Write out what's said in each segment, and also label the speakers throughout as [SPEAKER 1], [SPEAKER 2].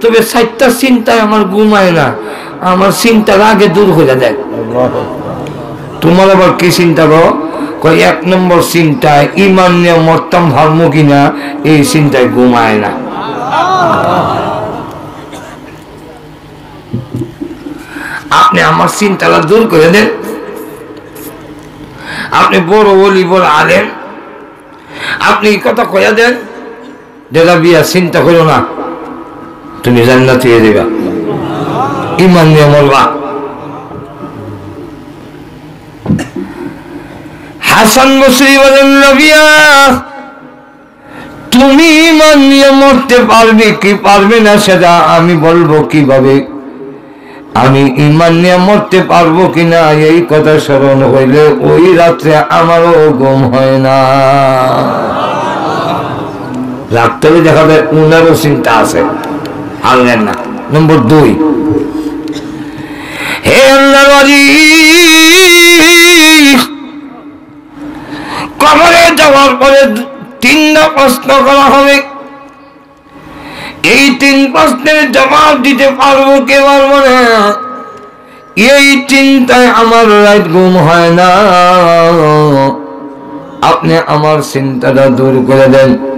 [SPEAKER 1] তবে চারটা চিন্তায় আমার ঘুমায় না। আমার চিন্তার আগে দূর হয়ে দেয় তোমার আবার কি চিন্তা করো এক নম্বর চিন্তায় ইমান নিয়ে মরতাম, ভাবম কিনা? এই চিন্তায় ঘুমায় না। আপনি আমার চিন্তাটা দূর করে দেন। আপনি বড় বলি বড় আলেন আপনি কথা কয়া দেন। দাদা বিয়া চিন্তা করো না। তুমি জান্নাত দেবা ইমান নিয়ে মরবা। হাসান বসরি বলেন, রবিয়া, তুমি ইমান নিয়ে মরতে পারবে কি পারবে না সেটা আমি বলব কীভাবে? আমি ইমান নিয়ে মরতে পারব কিনা এই কথা স্মরণ হইলে ওই রাত্রে আমারও গম হয় না। রাত্রে দেখা যায় উনারও চিন্তা আছে। আনলেন না। নম্বর দুই। হে আল্লাহর কবরে যাওয়ার পরে তিনটা প্রশ্ন করা হবে। এই তিন প্রশ্নের জবাব দিতে পারব কে পারব না? এই চিন্তায় আমার রাত ঘুম হয় না। আপনি আমার চিন্তাটা দূর করে দেন।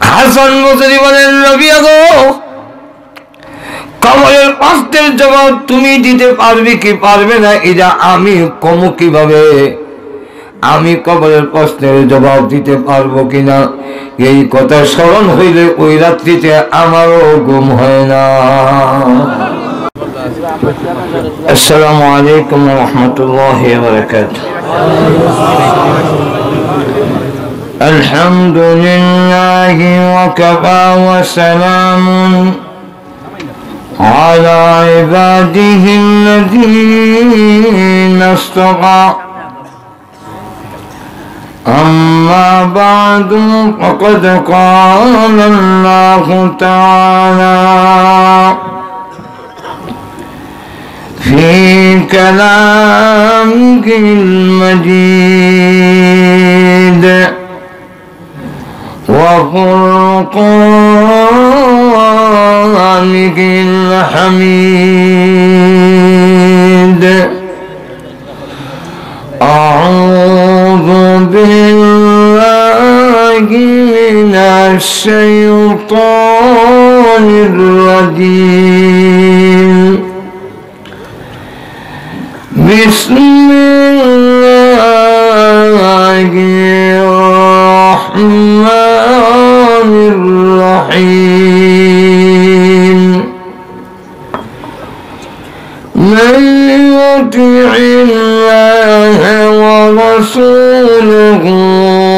[SPEAKER 1] হাসান বসরি বলেন রবিয়া গো কবরের প্রশ্নের জবাব তুমি দিতে পারবে কি পারবে না, এটা আমি কম কীভাবে? আমি কবরের প্রশ্নের জবাব দিতে পারব কিনা? এই কথা স্মরণ হইলে ওই রাত্রিতে আমারও ঘুম হয় না। আসসালামু আলাইকুম রহমতুল্লাহ বরকাত الحمد لله وكفى وسلام على عباده الذين اصطفى. أما بعد فقد قال الله تعالى في كلامه المجيد. وفرقانه الحميد. أعوذ بالله من الشيطان الرجيم. بسم الله الرحمن الرحيم. من يطع الله ورسوله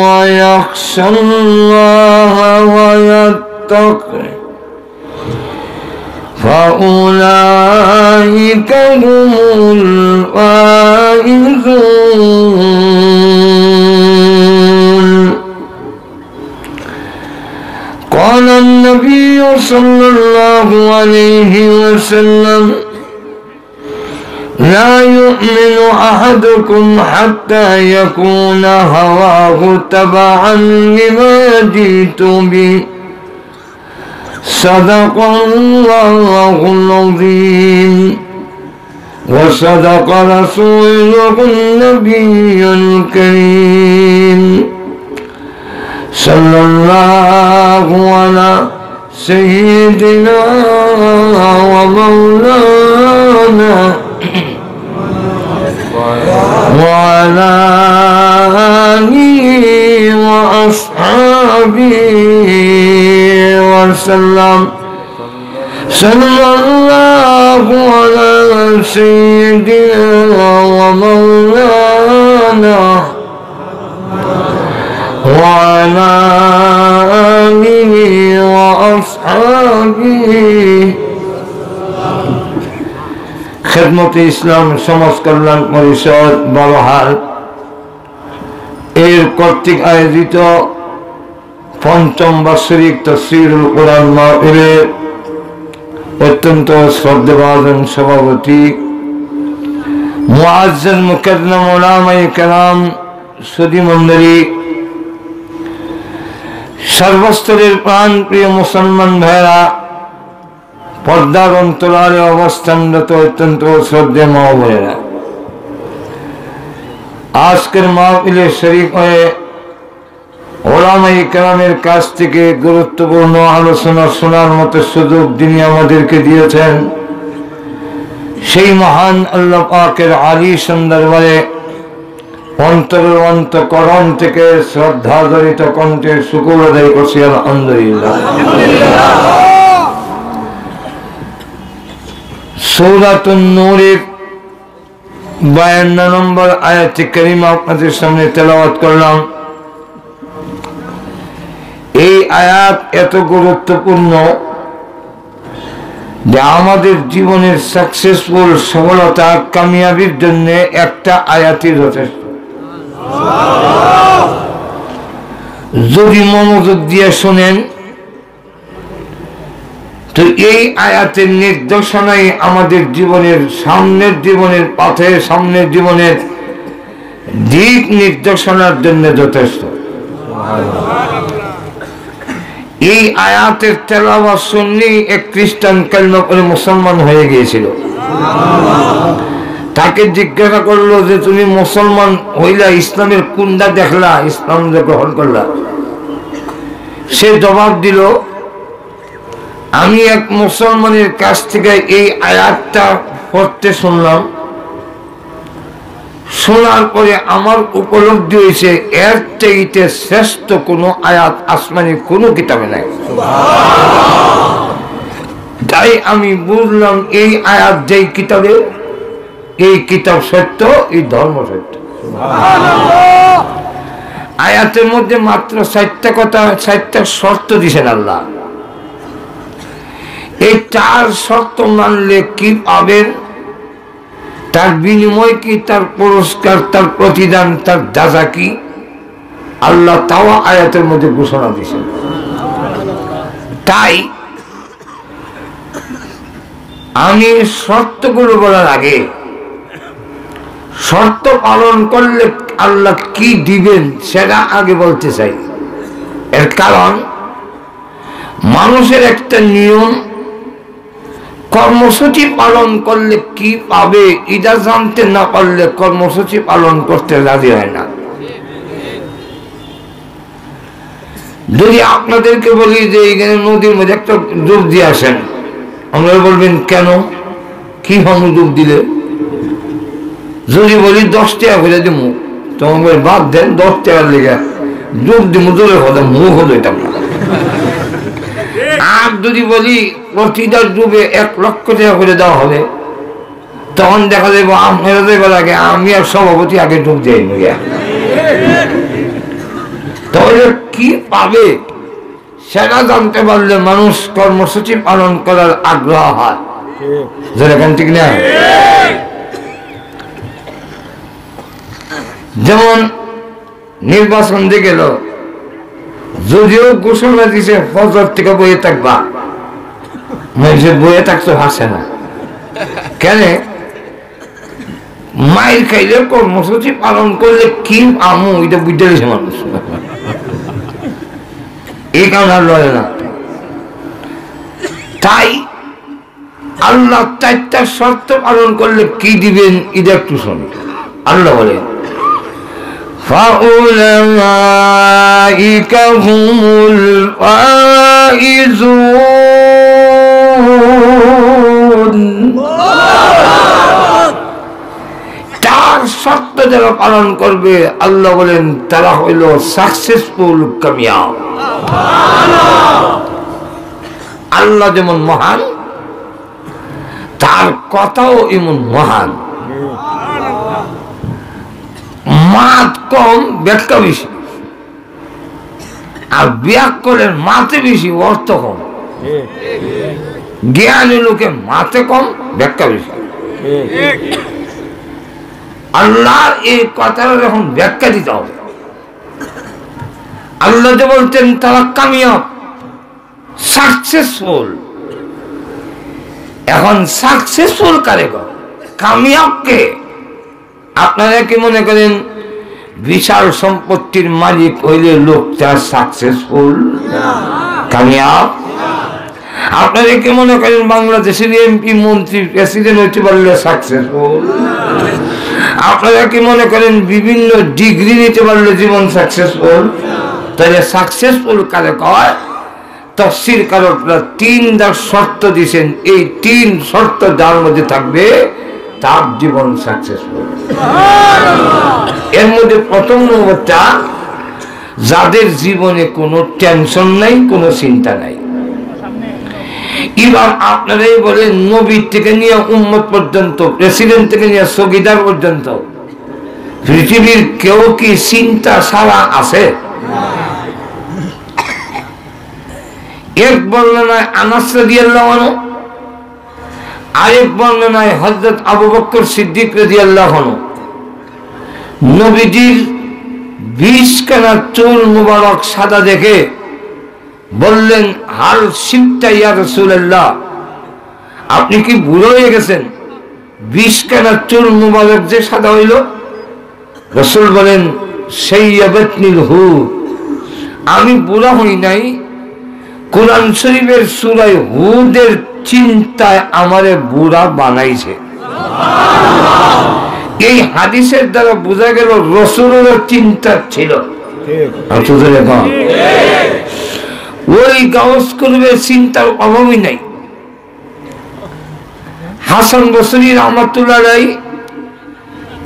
[SPEAKER 1] ويخشى الله ويتقه فأولئك هم الفائزون. صلى الله عليه وسلم. لا يؤمن أحدكم حتى يكون هواه تبعا لما جئت به. صدق الله العظيم. وصدق رسوله النبي الكريم. صلى الله على سيدنا ومولانا وعلى آله وأصحابه وسلم. صلى الله على سيدنا ومولانا وعلى آله وأصحابه খেদমত ইসলাম সমাজ কল্যাণ পরিষদ বড়হাল এর কর্তৃক আয়োজিত পঞ্চম বাৎসরিক তসিরুল কোরআন মাহফিলের অত্যন্ত শ্রদ্ধেভাজন সভাপতি মুআজ্জাজ মুকাদ্দাম ওলামায়ে কেরাম সুদী মন্ডলী সর্বস্তরের প্রাণ প্রিয় মুসলমান ভাইরা পর্দার অন্তরালে অবস্থানরত অত্যন্ত শ্রদ্ধে মা বোনেরা আজকের মাহফিলে শরীফ হয়ে ওলামাই কেরামের কাছ থেকে গুরুত্বপূর্ণ আলোচনা শোনার মতো সুযোগ তিনি আমাদেরকে দিয়েছেন। সেই মহান আল্লাহ পাকের আলী সুন্দরবারে অন্তরের অন্তকরণ থেকে শ্রদ্ধা জড়িত কণ্ঠে শুকুর আলহামদুলিল্লাহ। সৌরাতুন নূরের বায়ান্ন নম্বর আয়াতি আপনাদের সামনে তেলাওয়াত করলাম। এই আয়াত এত গুরুত্বপূর্ণ যে আমাদের জীবনের সাকসেসফুল সফলতা কামিয়াবির জন্য একটা আয়াতই যথেষ্ট। যদি মনোযোগ দিয়ে শোনেন, তো এই আয়াতের নির্দেশনাই আমাদের জীবনের সামনের জীবনের পথে, সামনের জীবনের দিক নির্দেশনার জন্য যথেষ্ট। এই আয়াতের তেলাওয়াত শুনলেই এক খ্রিস্টান কালমা করে মুসলমান হয়ে গিয়েছিল? তাকে জিজ্ঞাসা করল যে তুমি মুসলমান হইলা ইসলামের কুন্দা দেখলা ইসলাম গ্রহণ করলা? সে জবাব দিল আমি এক মুসলমানের কাছ থেকে এই আয়াতটা পড়তে শুনলাম। শোনার পরে আমার উপলব্ধি হয়েছে এর চাইতে শ্রেষ্ঠ কোনো আয়াত আসমানি কোনো কিতাবে নাই। তাই আমি বুঝলাম এই আয়াত যেই কিতাবে এই কিতাব সত্য এই ধর্ম সত্য। আয়াতের মধ্যে মাত্র ষাটটা কথা ষাটটা শর্ত দিছেন আল্লাহ। এই চার শর্ত মানলে কি পাবেন তার বিনিময় কি তার পুরস্কার তার প্রতিদান তার দাদা কি? আল্লাহ তাও আয়াতের মধ্যে ঘোষণা দিয়েছেন তাই আমি শর্তগুলো বলার আগে শর্ত পালন করলে আল্লাহ কি দিবেন সেটা আগে বলতে চাই। এর কারণ, মানুষের একটা নিয়ম, কর্মসূচি পালন করলে কি পাবে, এটা জানতে না পারলে কর্মসূচি পালন করতে রাজি হয় না। যদি আপনাদেরকে বলি যে এখানে নদীর মধ্যে একটা ডুব দিয়ে আসেন আমরা বলবেন, কেন? কি হম ডুব দিলে? যদি বলি দশ টাকা করে দিব তোমাকে বাদ দেন দশ টাকার লেগে ডুব দিব দূরে হলে মুখ হলো এটা আর যদি বলি প্রতিটা ডুবে এক লক্ষ টাকা করে দেওয়া হবে তখন দেখা যাবে আপনারা দেবার আগে আমি আর সভাপতি আগে ডুব যাই তাহলে কি পাবে? সেটা জানতে পারলে মানুষ কর্মসূচি পালন করার আগ্রহ হয়। যেরকম ঠিক না? যেমন নির্বাচন দিয়ে যদিও ঘোষণা দিছে ফজর থেকে বইয়ে থাকবা। মানুষের বইয়ে থাকতে হাসে না। কেন? মায়ের খাইলে কর্মসূচি পালন করলে কি আমু, এটা বুঝতে গেছে মানুষ। এই কারণে আর লড়ে না। তাই আল্লাহ চারটা শর্ত পালন করলে কি দিবেন, এটা একটু শোন আল্লাহ বলেন فأولئك هم الفائزون তার শর্ত যারা পালন করবে আল্লাহ বলেন তারা হইল সাকসেসফুল কামিয়াব আল্লাহ যেমন মহান তার কথাও এমন মহান মাত কম ব্যাখ্যা বেশি। আর ব্যাকরণের মাতে বেশি, অর্থ কম। জ্ঞানী লোকে মাতে কম ব্যাখ্যা বেশি। আল্লাহর এই কথাটা যখন ব্যাখ্যা দিতে হবে, আল্লাহ যে বলতেন, তারা কামিয়াব সাকসেসফুল এখন সাকসেসফুল কারে কামিয়াবকে আপনারা কি মনে করেন? বিশাল সম্পত্তির মালিক হইলে লোকটা সাকসেসফুল কামিয়াব? আপনারা কি মনে করেন বাংলাদেশের এমপি মন্ত্রী প্রেসিডেন্ট হইতে পারলে সাকসেসফুল আপনারা কি মনে করেন বিভিন্ন ডিগ্রি নিতে পারলে জীবন সাকসেসফুল তাহলে সাকসেসফুল কারে কয়? তফসির কারকরা তিনটা শর্ত দিছেন। এই তিন শর্ত যার মধ্যে থাকবে তার জীবন সাকসেসফুল এর মধ্যে প্রথম নম্বরটা, যাদের জীবনে কোনো টেনশন নাই, কোনো চিন্তা নাই। এবার আপনারাই বলেন, নবীর থেকে নিয়ে উম্মত পর্যন্ত প্রেসিডেন্ট থেকে নিয়ে সগিদার পর্যন্ত, পৃথিবীর কেউ কি চিন্তা সারা আছে? এক বর্ণনায় আনাস রাদিয়াল্লাহু আনহু আরেক বর্ণনায় হযরত আবু বক্কর সিদ্দিক রাদিয়াল্লাহু আনহু, নবীজির বিশ কানা চুল মুবারক সাদা দেখে বললেন, হাল শিবটা ইয়া রাসূলুল্লাহ, আপনি কি বুড়ো হয়ে গেছেন? বিশ কানা চুল মুবারক যে সাদা হইল? রসুল বলেন, সেই হু আমি বুড়া হই নাই কোরআন শরীফের সুরাই হুদের চিন্তায় আমারে বুড়া বানাইছে। এই হাদিসের দ্বারা বোঝা গেল রসুলের চিন্তা ছিল। ওই গাউস করবে চিন্তার অভাবই নাই। হাসান বসরি রহমতুল্লাহ রাই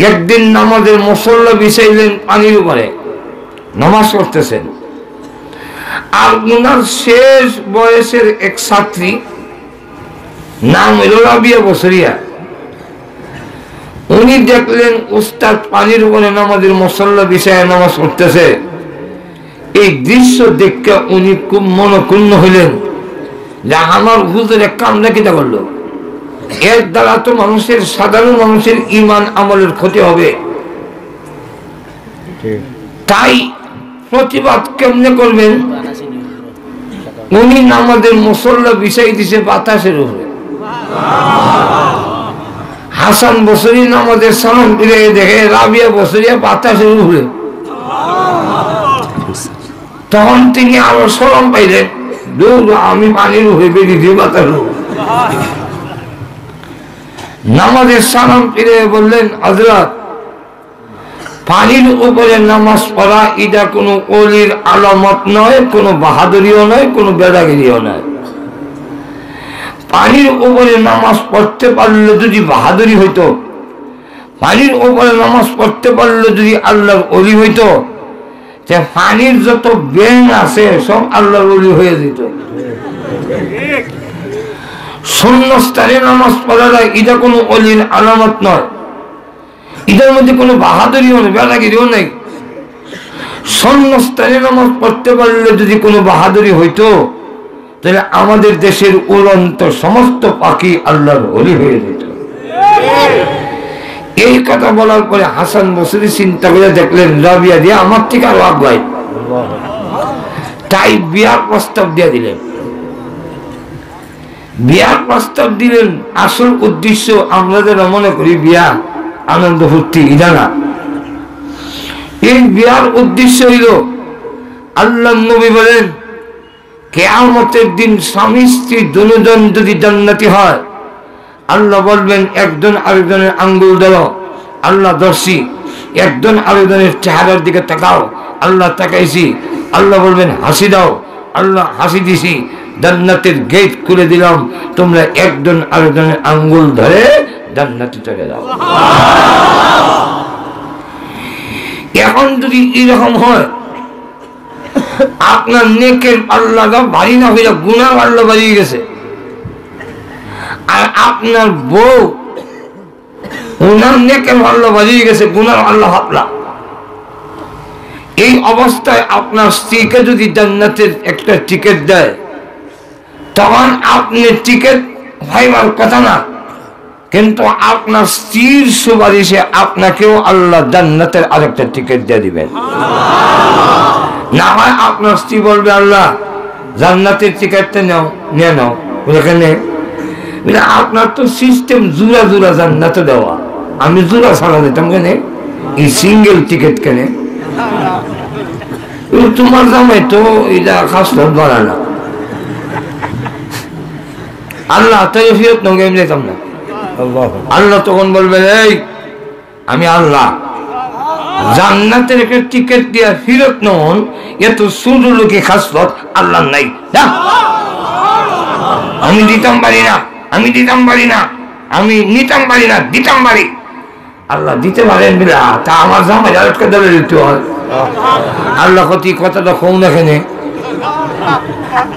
[SPEAKER 1] একদিন নামাজের মসল্লা বিছাইলেন পানির উপরে। নামাজ করতেছেন আর উনার শেষ বয়সের এক ছাত্রী নাম হইল রাবিয়া বসরিয়া। উনি দেখলেন উস্তাদ পানির উপরে নামাজের মসল্লা বিষয়ে নামাজ পড়তেছে। এই দৃশ্য দেখে উনি খুব মনক্ষুণ্ণ হইলেন যে আমার হুজুরে কামনা কিতা করল এর দ্বারা তো মানুষের সাধারণ মানুষের ইমান আমলের ক্ষতি হবে। তাই প্রতিবাদ কেমনে করবেন? উনি নামাজের মুসল্লা বিষয় দিছে বাতাসের উপরে। হাসান বসরি নামাজের সালাম ফিরে দেখে, রাবিয়া বসরিয়া বাতাসের উপরে। তখন তিনি আরও সরম পাইলেন আমি পানির উপরে বেরিয়ে বাতাস নামাজের সালাম ফিরে বললেন হজরত পানির উপরে নামাজ পড়া, এটা কোনো অলির আলামত নয়, কোনো বাহাদুরিও নয়, কোনো বেদাগিরিও নয়। পানির উপরে নামাজ পড়তে পারলে যদি বাহাদুরি হইতো, পানির উপরে নামাজ পড়তে পারলে যদি আল্লাহর অলি হইতো যে পানির যত ব্যাং আছে, সব আল্লাহর অলি হয়ে যেত। শূন্যস্থানে নামাজ পড়াটা এটা কোনো অলির আলামত নয়। এটার মধ্যে কোনো বাহাদুরিও নেই বেলাগিরিও নেই। শূন্যস্থানে নামাজ পড়তে পারলে যদি কোনো বাহাদুরি হইতো, তাহলে আমাদের দেশের উড়ন্ত সমস্ত পাখি আল্লাহর অলি হয়ে যেত। এই কথা বলার পরে হাসান বসরি চিন্তা করে দেখলেন, রাবিয়া দিয়ে আমার থেকে আরও আগাই তাই বিয়ার প্রস্তাব দিয়ে দিলেন। বিয়ার প্রস্তাব দিলেন, আসল উদ্দেশ্য আমরা যারা মনে করি বিয়া আনন্দ ফুর্তি ইদা না এই বিয়ার উদ্দেশ্য হইল, আল্লাহ নবী বলেন, কেয়ামতের দিন স্বামী, স্ত্রী দুজন যদি জান্নাতি হয়, আল্লাহ বলবেন, একজন আরেকজনের আঙ্গুল দেব আল্লাহ দর্শি একজন আরেকজনের চেহারার দিকে তাকাও, আল্লাহ তাকাইছি, আল্লাহ বলবেন, হাসি দাও, আল্লাহ হাসি দিছি, জান্নাতের গেট খুলে দিলাম, তোমরা একজন আরেকজনের আঙ্গুল ধরে জান্নাতে চলে যাও এখন যদি এরকম হয়, আপনার নেকের পাল্লাটা ভারী না হইয়া গুনার পাল্লা বাড়িয়ে গেছে। আর আপনার বউ ওনার নেকের পাল্লা বাড়িয়ে গেছে গুনার পাল্লা হাপলা এই অবস্থায় আপনার স্ত্রীকে যদি জান্নাতের একটা টিকিট দেয়, তখন আপনি টিকিট ভাইবার কথা না। কিন্তু আপনার স্ত্রীর সুপারিশে আপনাকেও আল্লাহ জান্নাতের আরেকটা টিকিট দিয়ে দিবেন। না হয় আপনার স্ত্রী বলবে আল্লাহ জান্নাতের টিকিটটা নাও নিয়ে নাও। এখানে আপনার তো সিস্টেম জুরা জুরা জান্নাতে দেওয়া। আমি জুরা ছাড়া দিতাম কেনে? এই সিঙ্গেল টিকিট কেনে? তোমার জামাই তো এটা খাসলত বাড়ায় না। আল্লাহ তাই ফিরত নগে যেতাম না। আল্লাহ তখন বলবে, এই, আমি আল্লাহ। জান্নাতের একটা টিকিট দিয়া ফিরত নন, এত সুন্দর লোকে খাসলত, আল্লাহ নাই। যা। আমি দিতাম পারি না, আমি দিতাম পারি না, আমি নিতাম পারি না, দিতাম পারি। আল্লাহ দিতে পারেন বিলা তা আমার জামাই আরেকটা দলে দিতে হয়। আল্লাহ কতি কথাটা কম এখানে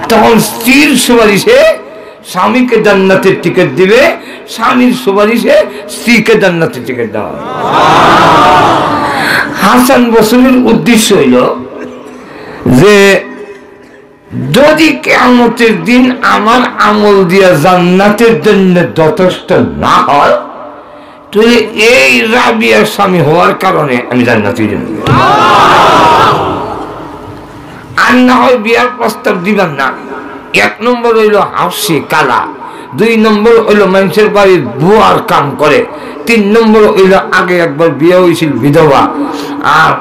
[SPEAKER 1] তখন স্ত্রীর সুপারিশে স্বামীকে জান্নাতের টিকিট দিবে, স্বামীর সুপারিশে স্ত্রীকে জান্নাতের টিকিট দেওয়া হাসান বসুরের উদ্দেশ্য হইল যে, যদি কেমতের দিন আমার আমল দিয়া জান্নাতের জন্য যথেষ্ট না হয়, তাহলে এই রাবিয়ার স্বামী হওয়ার কারণে আমি জান্নাতের জন্য আর না হয় বিয়ার প্রস্তাব দিবেন না। এক নম্বর হইল হাসি কালা। দুই নম্বর হইল মানুষের বাড়ির বুয়ার কাম করে। তিন নম্বর হইল আগে একবার বিয়ে হয়েছিল বিধবা। আর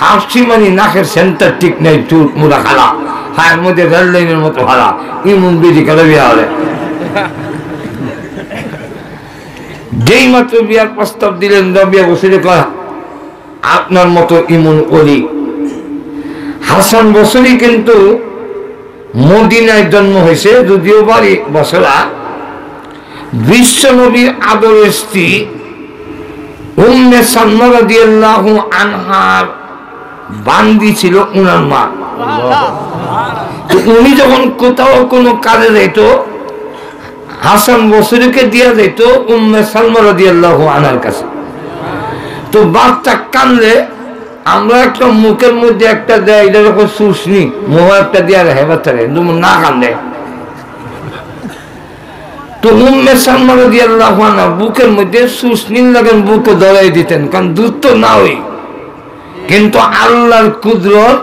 [SPEAKER 1] হাসি মানে নাকের সেন্টার ঠিক নেই, চুট মুড়া খালা। হায়ের মধ্যে রেল লাইনের মতো হারা ইমুন বিধি করে বিয়া হলে। যেই মাত্র বিয়ার প্রস্তাব দিলেন রবিয়া বসে কয়, আপনার মতো ইমুন অলি। হাসান বসরি কিন্তু মদিনায় জন্ম হয়েছে, যদিও বাড়ি বসরা বিশ্ব নবীর আদরের স্ত্রী উম্মে রাদিয়াল্লাহু আনহার বান্দি ছিল উনার মা। উনি যখন কোথাও কোনো কাজে যাইত, হাসান বসরিকে দিয়া যাইত উম্মে সালমা রাদিয়াল্লাহু আনহার কাছে। তো বাচ্চা কানলে আমরা একটা মুখের মধ্যে একটা দেয়, এটা যখন শুষনি মোহ একটা দিয়ে আর হেবার থাকে না কান্দে তো উম্মে সালমা রাদিয়াল্লাহু আনহা, বুকের মধ্যে শুষনির লাগেন বুকে ধরাই দিতেন, কারণ দুধ তো না হই কিন্তু আল্লাহর কুদরত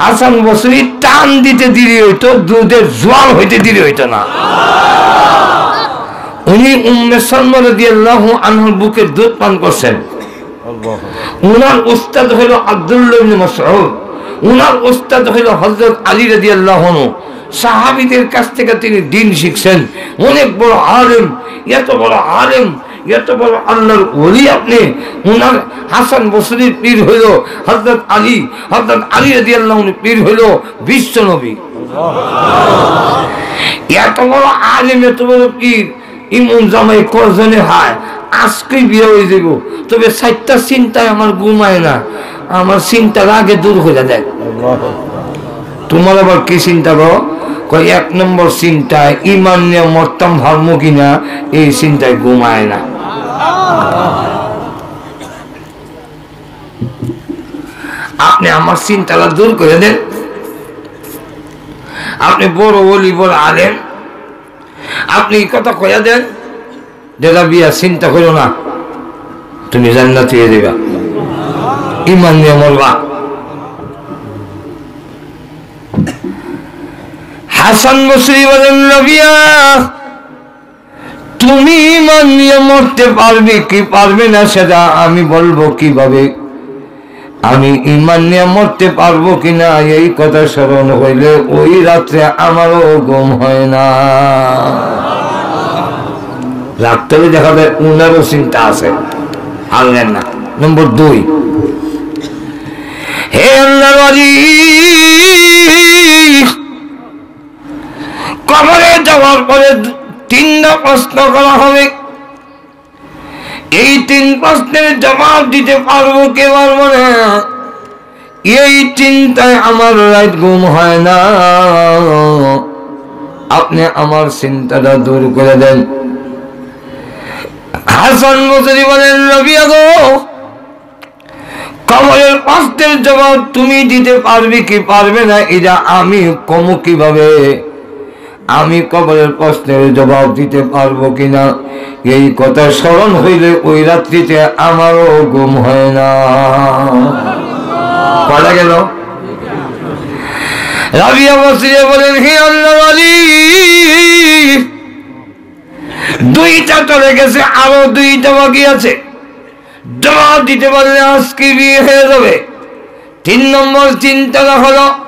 [SPEAKER 1] হাসান বসরি টান দিতে দেরি হইতো, দুধের জোয়াল হইতে দেরি হইতো না। উনি উম্মে সালমা রাদিয়াল্লাহু আনহুর বুকের দুধ পান করছেন। উনার উস্তাদ হইল আব্দুল্লাহ মাসউদ। উনার উস্তাদ হইল হযরত আলী রাদিয়াল্লাহু আনহু। সাহাবীদের কাছ থেকে তিনি দিন শিখছেন। অনেক বড় আলেম এত বড় আলেম এত বড় আল্লাহর ওলি আপনি। উনার হাসান বসরির পীর হইল হযরত আলী হযরত আলী রাদিয়াল্লাহু আনহু পীর হইল বিশ্ব নবী। এত বড় আলেম এত বড় পীর। ইমন জামাই কজনে হয়? আজকে বিয়ে হয়ে যাব। তবে চারটা চিন্তায় আমার ঘুমায় না। আমার চিন্তার আগে দূর হয়ে যায়। তোমার আবার কি চিন্তা কয়, এক নম্বর চিন্তায় ইমান নিয়ে মরতাম, ধর্ম কিনা, এই চিন্তায় ঘুমায় না। আপনি আমার চিন্তাটা দূর করে দেন। আপনি বড় বলি বড় আলেন আপনি কথা কয়া দেন। যেটা বিয়া চিন্তা করো না। তুমি জান্নাত দিয়ে দেবা। ইমান নিয়ে মরবা। হাসান বসরি বলেন, রবিয়া, তুমি ইমান নিয়ে মরতে পারবে কি পারবে না সেটা আমি বলব কীভাবে? আমি ইমান নিয়ে মরতে পারব কিনা? এই কথা স্মরণ হইলে ওই রাত্রে আমারও ঘুম হয় না। হবে দেখা যায় উনারও চিন্তা আছে। হারলেন না। নম্বর দুই। হে আল্লাহর ওয়ালি, কবরে যাওয়ার পরে তিনটা প্রশ্ন করা হবে। এই তিন প্রশ্নের জবাব দিতে পারব কে পারব না? এই চিন্তায় আমার রাত ঘুম হয় না। আপনি আমার চিন্তাটা দূর করে দেন। হাসান বসরি বলেন রবিয়া গো কবরের প্রশ্নের জবাব তুমি দিতে পারবে কি পারবে না, এটা আমি কমু কীভাবে? আমি কবরের প্রশ্নের জবাব দিতে পারব কিনা? এই কথা স্মরণ হইলে ওই রাত্রিতে আমারও গুম হয় না। কটা গেল। রাবিয়া বসিয়ে বলেন, হে আল্লাহ দুইটা চলে গেছে, আরও দুইটা বাকি আছে। জবাব দিতে পারলে আজকে বিয়ে হয়ে যাবে। তিন নম্বর চিন্তাটা হলো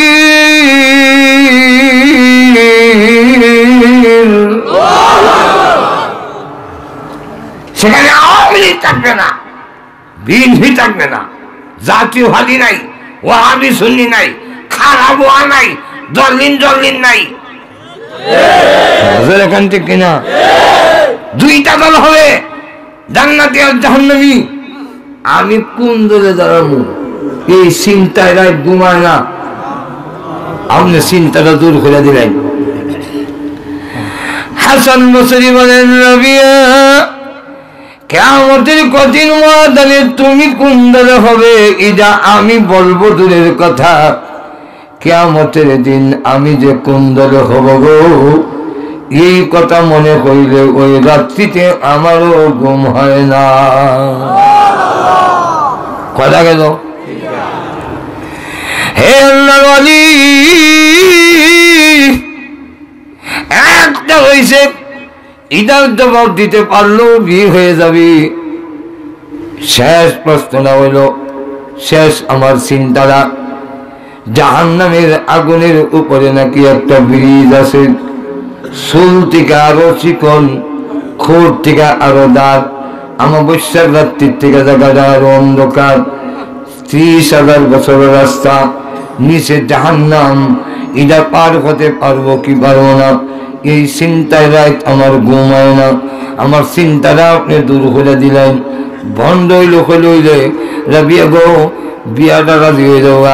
[SPEAKER 1] সেখানে আওয়ামী লীগ থাকবে না, বিএনপি থাকবে না জাতীয়বাদী নাই, ওয়াহাবি সুন্নি নাই খারাপ ওয়া নাই দলিন দলিন নাই। এখান থেকে কিনা? দুইটা দল হবে, জান্নাতি আর আমি কোন দলে দাঁড়াবো? এই চিন্তায় রাত ঘুমায় না। আপনি চিন্তাটা দূর করে দিলেন। হাসান বসরি বলেন, রবিয়া কেমতের কঠিন ময়দানে তুমি কোন দলে হবে? এটা আমি বলব দূরের কথা। কেমতের দিন আমি যে কোন দলে হব গো? এই কথা মনে করিলে ওই রাত্রিতে আমারও ঘুম হয় না। কথা গেল? হে একটা হয়েছে ইটার জবাব দিতে পারলেও বিয়ে হয়ে যাবি। শেষ প্রশ্নটা হইল, শেষ আমার চিন্তাটা জাহান্নামের আগুনের উপরে নাকি একটা ব্রিজ আছে। চুল থেকে আরও চিকন, খোর থেকে আরও দাঁত আমাবস্যার রাত্রির থেকে জায়গাটা আরও অন্ধকার। ত্রিশ হাজার বছরের রাস্তা, নিচে জাহান্নাম। এটা পার হতে পারব কি পারব না? এই চিন্তায় রাত আমার ঘুমায় না। আমার চিন্তাটা আপনি দূর করে দিলেন। বন্ধ হইল হইল রাবিয়া গো বিয়াটা রাজি হয়ে যাওয়া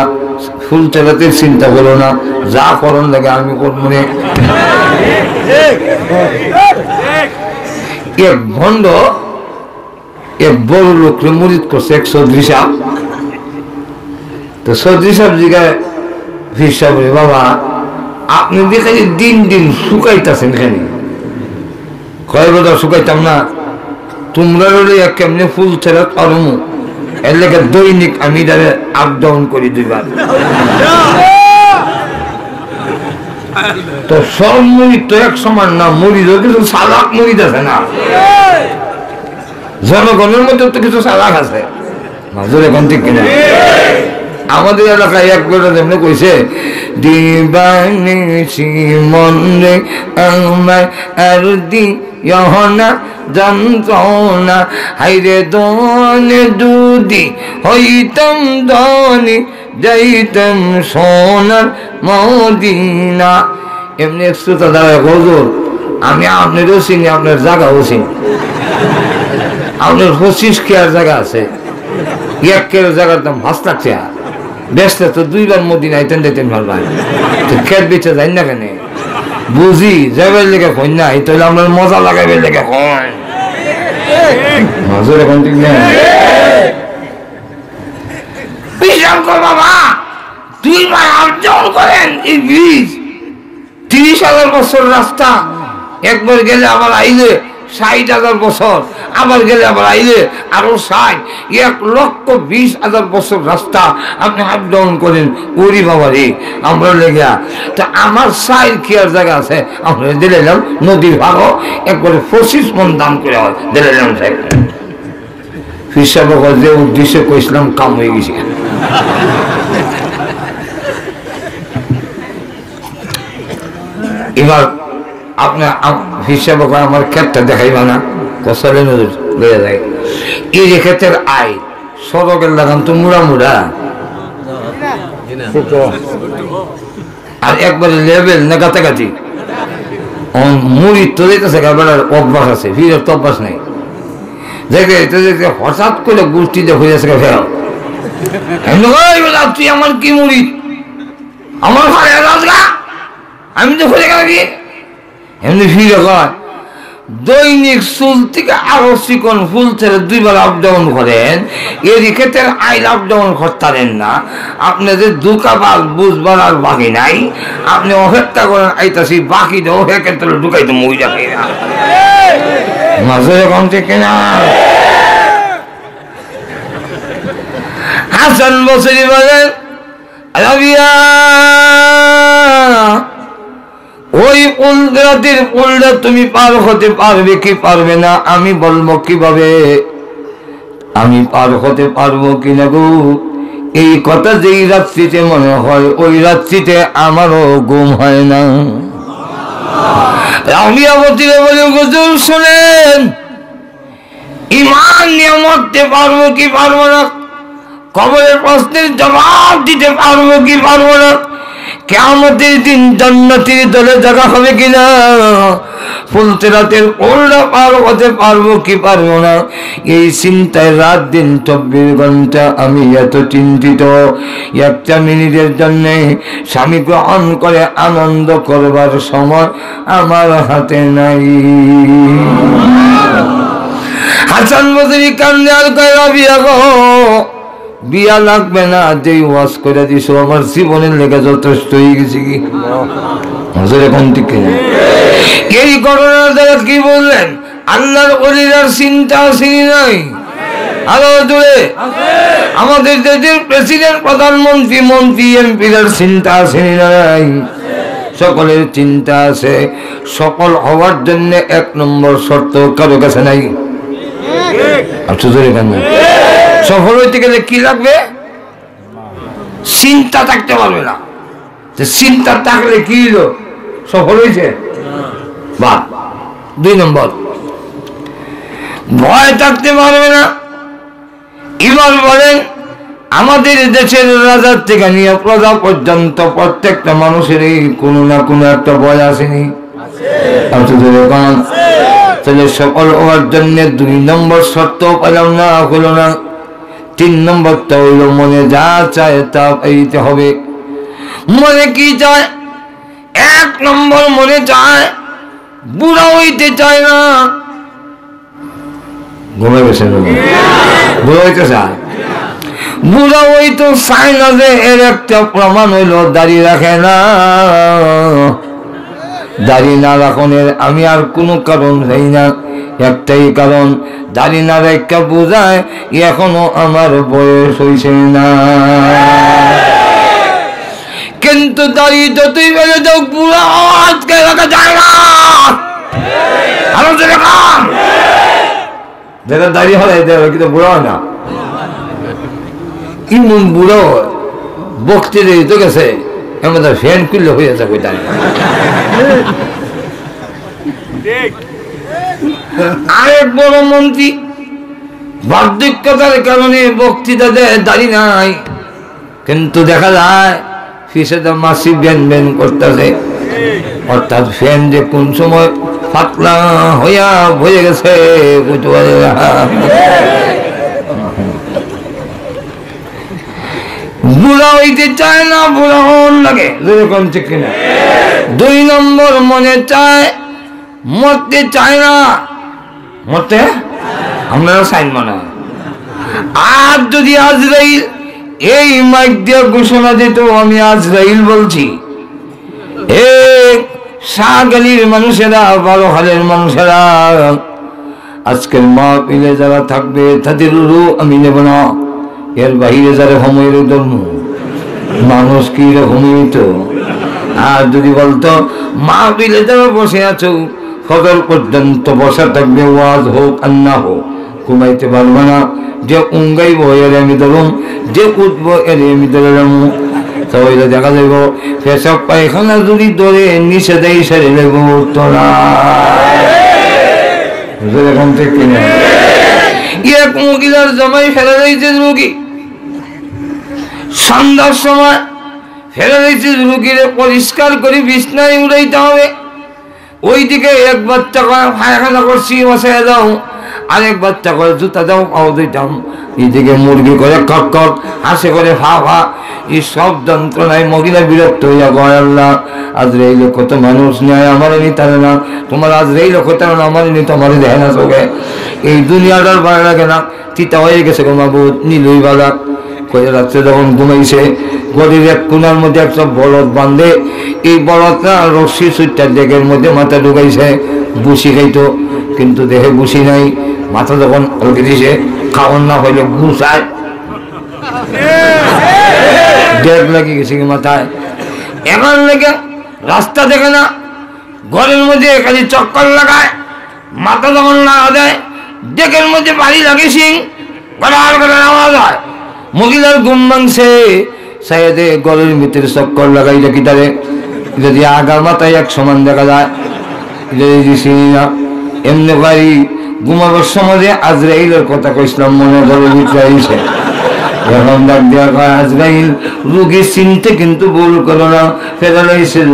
[SPEAKER 1] ফুল চালাতে চিন্তা করো না। যা করণ লাগে আমি করব রে এক ভণ্ড এক বড় লোককে মরিদ করছে এক সাহেব তো চৌধুরী সাহেব জিগায় বাবা আপনি দেখে যে দিন দিন শুকাইতেছেন খালি কয় বছর শুকাইতাম না? তোমরা কেমনে ফুল ছেড়ে পারমু? এর লেগে দৈনিক আমি তাদের আপ ডাউন করি দুইবার। তো সব মুড়ি তো এক সমান না মুড়িরও কিছু সালাক মুড়িদ আছে না। জনগণের মধ্যে তো কিছু সালাক আছে। মাজুর এখন ঠিক কিনা? আমাদের এলাকায় এক করে যেমনি কইছে দিবানিসি মনে আমার আর দি ইহনা যন্ত্রণা হাইরে দনে দুদি হইতম দনে যাইতম সোনার মদিনা। এমনি শ্রোতা দ্বারা হজুর, আমি আপনারও চিনি, আপনার জায়গাও চিনি। আপনার পঁচিশ কেয়ার জায়গা আছে, এক কেয়ার জায়গার দাম ভাস লাগছে ব্যস্ত তো দুইবার মোদিন আইতেন দিতেন ভালো ভাই তো খেত বেচে যাই না কেন? বুঝি যাবে লেগে কই না? এই তাহলে আমরা মজা লাগাবে লেগে কয়। এখন ঠিক না বিশাল কর বাবা দুইবার অর্জন করেন এই ব্রিজ। তিরিশ হাজার বছর রাস্তা, একবার গেলে আবার আইলে ষাট হাজার বছর। আবার গেলে আবার আইলে আরও ষাট। এক লক্ষ বিশ হাজার বছর রাস্তা আপনি আপ ডাউন করেন ওরি বাবা রে, আমরা লেগা তা আমার সাইড কি আর জায়গা আছে? আমরা দিলাম নদীর ভাগও একবারে পঁচিশ মন দাম করে হয় দিলাম হিসাবে যে উদ্দেশ্যে কইছিলাম, কাম হয়ে গেছে। এবার আপনার হিসাবে করে আমার ক্ষেতটা দেখাইবা না। কষালে নজর লইয়া যায় এই যে ক্ষেতের আয় সড়কের লাগান তো মুড়া মুড়া। আর একবারে লেভেল না গাতাগাতি। মুড়ি তো দিতেছে বেড়ার অভ্যাস আছে ভিড়ের তো অভ্যাস নেই। দেখে এটা দেখে হঠাৎ করে গোষ্ঠী দেখে যাচ্ছে ফেরাও। তুই আমার কি মুড়ি? আমার ঘরে আমি তো ঘুরে গেলাম এমনি ফিরে কয়, দৈনিক চুল থেকে আরও চিকন ফুল ছেড়ে দুইবার আপ ডাউন করেন। এর ক্ষেত্রে আইল আপ ডাউন করতারেন না। আপনাদের দুকাবার বুঝবার আর বাকি নাই। আপনি অপেক্ষা করেন, আইতাছি বাকি দেও হে ক্ষেত্রে ঢুকাইতে মই যাবে মাঝে যখন থেকে না হাসান বসরি বলেন রাবিয়া ওই উলরাতের উল্টা তুমি পার হতে পারবে কি পারবে না? আমি বলব কীভাবে? আমি পার হতে পারব কি না গো? এই কথা যেই রাত্রিতে মনে হয়, ওই রাত্রিতে আমারও ঘুম হয় না। রামিয়াবতীরে বলে গজল শোনেন ইমান নিয়ে পারব কি পারব না? কবরের প্রশ্নের জবাব দিতে পারব কি পারব না? কেমতের দিন জান্নাতির দলে জায়গা হবে কিনা? ফুলতে রাতের ওল্লা পার হতে পারব কি পারব না? এই চিন্তায় রাত দিন চব্বিশ ঘণ্টা আমি এত চিন্তিত। একটা মিনিটের জন্য স্বামী গ্রহণ করে আনন্দ করবার সময় আমার হাতে নাই। হাসান বদরি কান্দে আর কয় বিয়া লাগবে না যেই ওয়াজ করে দিছো আমার জীবনের লেগে যথেষ্ট হয়ে গেছে কি? হুজুর এখন ঠিক এই ঘটনার দ্বারা কি বললেন? আল্লাহর অলিরার চিন্তা আসেনি নাই? আরও জুড়ে আমাদের দেশের প্রেসিডেন্ট প্রধানমন্ত্রী মন্ত্রী এমপির চিন্তা আসেনি নাই? সকলের চিন্তা আছে। সকল হওয়ার জন্য এক নম্বর শর্ত কারও কাছে নাই? সফল হইতে গেলে কি লাগবে? চিন্তা থাকতে পারবে না। যে চিন্তা থাকলে কি হলো সফল হয়েছে বা দুই নম্বর। ভয় থাকতে পারবে না। এবার বলেন, আমাদের দেশের রাজার থেকে নিয়ে প্রজা পর্যন্ত প্রত্যেকটা মানুষেরই কোনো না কোনো একটা ভয় আসেনি। সকল হওয়ার জন্য দুই নম্বর শর্ত পেলাম না হলো না। তিন নম্বরটা হইল মনে যা চায় তা পাইতে হবে। মনে কি চায়? এক নম্বর মনে চায়, বুড়া হইতে চায় না। ঘুমে গেছে বুড়া হইতে চায়। বুড়া ওই তো চায় না যে এর একটা প্রমাণ হইল, দাড়ি রাখে না। দাড়ি না রাখনের আমি আর কোনো কারণ চাই না। একটাই কারণ দাড়ি না রেখা বোঝায় এখনও আমার বয়স হয়েছে না। কিন্তু দাড়ি যতই বেড়ে যাও বুড়া আজকে রাখা যায় না। আরও যেটা দাড়ি হয় কিন্তু বুড়া হয় না। ইমন বুড়ো বক্তি তো গেছে। আমাদের ফ্যান খুললে হয়ে যাবে দাঁড়িয়ে আরেক বড় মন্ত্রী বার্ধক্যতার কারণে বক্তৃতা দেয় দাঁড়ি নাই। কিন্তু দেখা যায় ফিসে তো মাসি ব্যান ব্যান করতেছে। অর্থাৎ ফ্যান যে কোন সময় পাতলা হইয়া হয়ে গেছে। বুড়া হইতে চায় না বুড়া হন লাগে। যেরকম ঠিক কিনা। দুই নম্বর মনে চায় মরতে চায় না। মরতে? আপনারা সাইন মনে হয়। আর যদি আজরাইল এই মাইক দিয়ে ঘোষণা দিত, আমি আজরাইল বলছি। এ শাহগালির মানুষেরা বারো হালের মানুষেরা, আজকের মা পিলে যারা থাকবে, তাদের রু আমি নেব না। এর বাহিরে যারা সময়ের ধর্ম মানুষ কি রকম তো? আর যদি বলতো মা পিলে যারা বসে আছো ফজল পর্যন্ত বসা থাকবে, ওয়াজ হোক আর না হোক, ঘুমাইতে পারবে না। যে উঙ্গাইব এর আমি ধরুম, যে উঠবো এর আমি ধরলাম তাহলে দেখা যাব পেশাব পায়খানা যদি ধরে দেয় সেরে দেব তো না এরকম থেকে এক মহিলার জমাই ফেলে দিয়েছে রুগী। সন্ধ্যার সময় ফেলে দিয়েছে রুগীরে পরিষ্কার করে বিছনায় উড়াইতে হবে। ওইদিকে এক বাচ্চা করে পায়খানা করছি বসে দাও। আরেক বাচ্চা করে জুতা দাও, পাও দিতাম। এদিকে মুরগি করে কক কক। হাসে করে ফা ফা এই সব যন্ত্রণায় মহিলা বিরক্ত হইয়া গয় আল্লাহ, আজ এই লোক কত মানুষ নেয় আমার নিতারে না। তোমার আজ এই লোক না, আমার নি তোমার দেয় না চোখে। এই দুনিয়াটার ভালো লাগে না তিতা হয়ে গেছে গো মাবুদ, নীলুই কয়ে রাত্রে যখন ঘুমাইছে গরির এক কোনার মধ্যে একটা বলদ বান্ধে এই বলদটা রশ্মি সুইটার ডেকের মধ্যে মাথা ঢুকাইছে বুসি খাইতো, কিন্তু দেহে বুসি নাই। মাথা যখন অলকে দিছে খাওয়ান না হইলে ঘুষায় ডেক লাগি গেছে কি মাথায়। এখন লেগে রাস্তা দেখে না, ঘরের মধ্যে খালি চক্কর লাগায়, মাথা যখন লাগা দেয় ডেকের মধ্যে বাড়ি লাগে সিং গড়াল গড়াল আওয়াজ হয়। মহিলার ঘুম ভাঙছে সাইডে গলের ভিতরে চক্কর লাগাই দেখি তারে। যদি আগার মাথায় এক সমান দেখা যায়, যদি না, এমনি বাড়ি ঘুমাবার সময় আজরাইলের কথা কইসলাম মনে ধরে ভিতরে এখন ডাক দেওয়া আজরাইল রুগী চিনতে কিন্তু ভুল করো না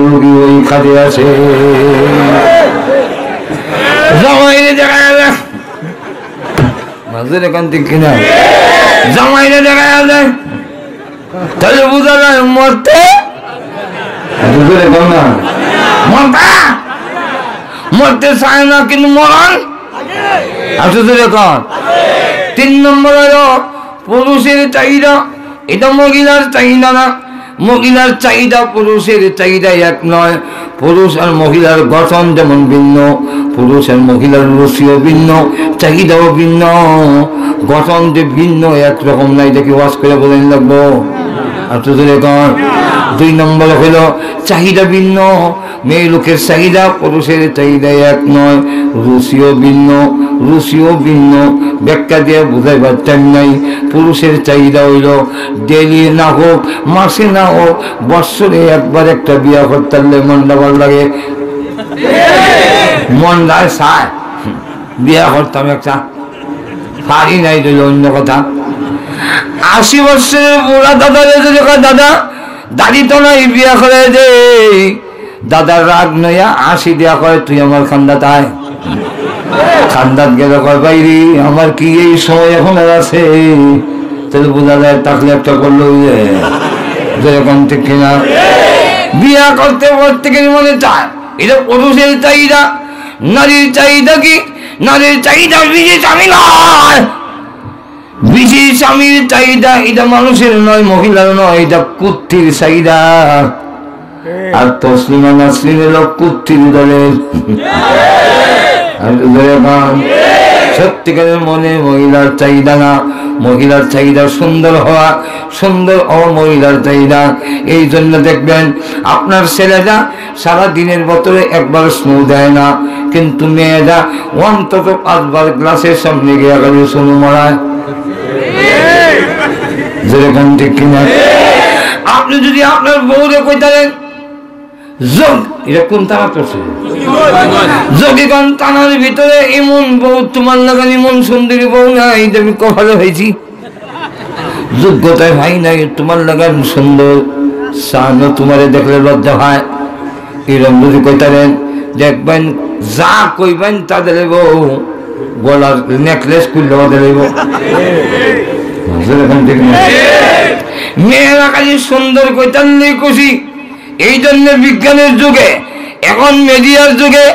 [SPEAKER 1] রুগী ওই খাদে আছে। দেখা মাঝের এখান থেকে কিনা। জামাইরে দেখা গেলে তাহলে বোঝা যায় মরতে? মরতে? মরতে চায় না কিন্তু মরণ? দেখুন তিন নম্বর হলো পুরুষের চাহিদা। এটা মহিলার চাহিদা না। মহিলার চাহিদা পুরুষের চাহিদা এক নয়। পুরুষ আর মহিলার গঠন যেমন ভিন্ন পুরুষ আর মহিলার রুচিও ভিন্ন চাহিদাও ভিন্ন। গঠন যে ভিন্ন একরকম নাই, দেখি ওয়াশ করে বলেন লাগবো। আর তো কর দুই নম্বর হলো, চাহিদা ভিন্ন, মেয়ে লোকের চাহিদা, পুরুষের চাহিদা এক নয়, রুচিও ভিন্ন রুচিও ভিন্ন, ব্যাখ্যা দিয়ে বোঝাইবার টাইম নাই। পুরুষের চাহিদা হইল ডেলি না হোক, মাসে না হোক, বৎসরে একবার একটা বিয়া করতে পারলে মনটা ভালো লাগে। মন দায় চায়, বিয়া করতাম একটা। পারি নাই রইল অন্য কথা। আশি বছরের বুড়া দাদা যদি দাদা, দাড়ি তো নাই বিয়া করে যে দাদার রাগ নইয়া আশি দিয়া করে তুই আমার খান্দা তাই খান্দাত গেলে কয় বাইরি আমার কি এই সময় এখন আর আছে? তাহলে বোঝা যায় তাকলে একটা করল যেরকম ঠিক কিনা। বিয়া করতে প্রত্যেকে মনে চায়, এটা পুরুষের চাহিদা, নারীর চাহিদা কি? নারীর চাহিদা বিজি স্বামী নয়। বিজি স্বামীর চাহিদা এটা মানুষের নয় মহিলার নয় এটা কুত্তির চাহিদা। আর তসলিমা নাসলিম এলো কুত্তির দলের সত্যিকারের মনে মহিলার চাহিদা না। মহিলার চাহিদা সুন্দর হওয়া সুন্দর ও মহিলার চাহিদা। এই জন্য দেখবেন আপনার ছেলেরা সারা দিনের বোতলে একবার স্নো দেয় না। কিন্তু মেয়েরা অন্তত পাঁচবার গ্লাসের সামনে গিয়ে গেলে স্নো মারায় যেরকম ঠিক কিনা? আপনি যদি আপনার বউরে কইতারেন যোগ, এটা কোন তারা করছে? যোগীগণ তানার ভিতরে এমন বউ তোমার লাগান এমন সুন্দরী বউ নাই যে আমি কপালে হয়েছি। যোগ্যতায় ভাই নাই, তোমার লাগান সুন্দর সানো তোমারে দেখলে লজ্জা হয়। এরকম যদি কইতারেন, দেখবেন যা কইবেন তাদের বউ গলার নেকলেস খুললে ওদের মেয়েরা কাজে সুন্দর কৈতাল্লি খুশি। এই জন্য বিজ্ঞানের যুগে, এখন মিডিয়ার যুগে,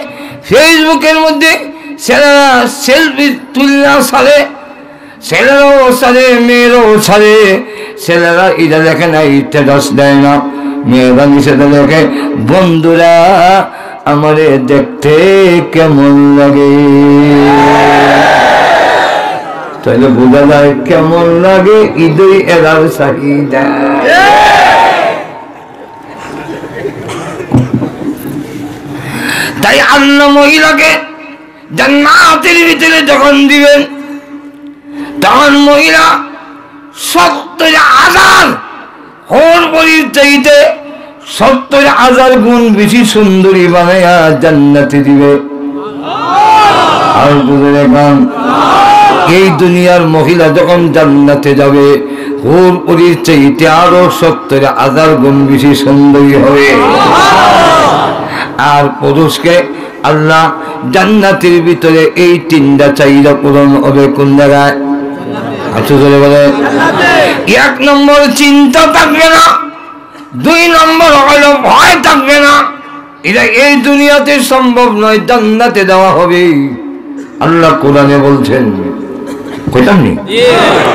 [SPEAKER 1] ফেসবুকের মধ্যে ছেলেরা সেলফি তুলনা সারে ছেলেরাও সারে মেয়েরাও সারে ছেলেরা এটা দেখে না স্ট্যাটাস দেয় না। মেয়েরা নিষেধ দেখে বন্ধুরা, আমারে দেখতে কেমন লাগে? তাহলে বোঝা যায় কেমন লাগে ঈদই এরার চাহিদা। তাই আল্লাহ মহিলাকে জান্নাতের ভিতরে যখন দিবেন, তখন মহিলা সত্তর হাজার হোর বলির চাইতে সত্তর হাজার গুণ বেশি সুন্দরী বানাইয়া জান্নাতে দিবে। এই দুনিয়ার মহিলা যখন জান্নাতে যাবে, হুর পরির চাইতে আরও সত্তর হাজার গুণ বেশি সুন্দরী হবে। আর পুরুষকে আল্লাহ জান্নাতের ভিতরে এই তিনটা চাহিদা পূরণ হবে কোন জায়গায়? আচ্ছা বলে এক নম্বর চিন্তা থাকবে না দুই নম্বর হলো ভয় থাকবে না। এটা এই দুনিয়াতে সম্ভব নয় জান্নাতে দেওয়া হবে। আল্লাহ কোরআনে বলছেন কইতাম নি?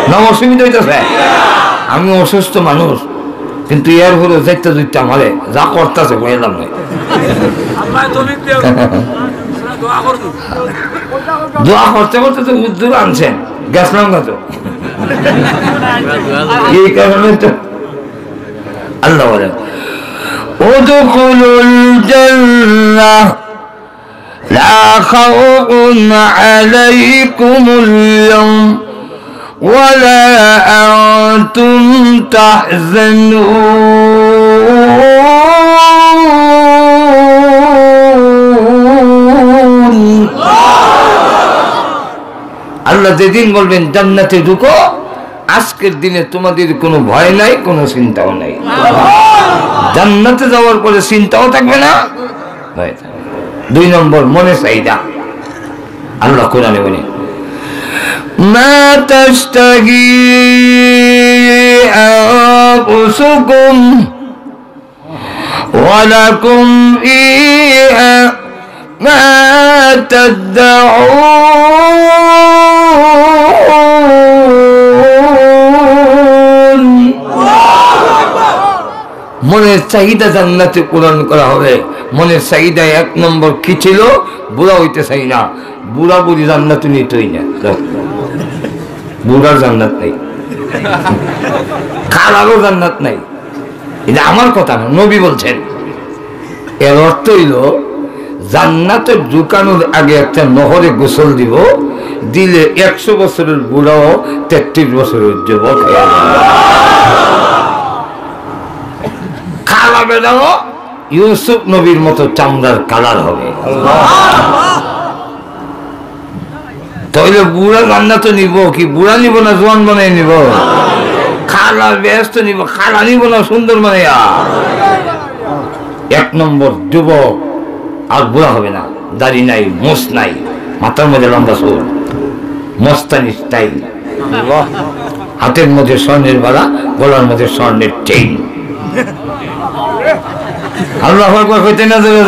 [SPEAKER 1] না অসুবিধা হইতেছে। আমি অসুস্থ মানুষ। কিন্তু এর হলো দেখতে দেখতে আমারে যা করতেছে কইলাম না
[SPEAKER 2] আল্লাহ তৌফিক দিও দোয়া করুন
[SPEAKER 1] দোয়া করতে করতে তো উদ্দূর আনছেন গেছিলাম না তো এই কারণে তো আল্লাহ বলেন ادخلوا الجنة لا خوف عليكم اليوم ولا أنتم تحزنون আল্লাহ যেদিন বলবেন জান্নাতে ঢুকো আজকের দিনে তোমাদের কোনো ভয় নাই কোনো চিন্তাও নাই জান্নাতে যাওয়ার পরে চিন্তাও থাকবে না ভয় থাকবে না। দুই নম্বর মনে চাহিদা আল্লাহ কোরআনে বলে ما تشتهي أنفسكم ولكم فيها ما تدعون মনের চাহিদা জান্নাতে পূরণ করা হবে মনের চাহিদা এক নম্বর কি ছিল বুড়া হইতে চাই না বুড়া বুড়ি জান্নাত নিতেই না যাও। বুড়ার জান্নাত নেই। খালারও জান্নাত নাই। এটা আমার কথা না, নবী বলছেন। এর অর্থ হইল, জান্নাতের ঢুকানোর আগে একটা নহরে গোসল দিব, দিলে একশো বছরের বুড়াও তেত্রিশ বছরের যুবক হয়ে বেড়াও ইউসুফ নবীর মতো চামড়ার কালার হবে। তাহলে বুড়া রান্না তো নিব কি? বুড়া নিব না জোয়ান বানাই নিব? খালা ব্যস্ত নিব, খালা নিব না সুন্দর বানাইয়া এক নম্বর যুবক আর বুড়া হবে না। দাড়ি নাই মোস নাই মাথার মধ্যে লম্বা সুর মস্তানি স্টাইল হাতের মধ্যে স্বর্ণের বাড়া গলার মধ্যে স্বর্ণের চেইন আল্লাহ কইতে না দেবে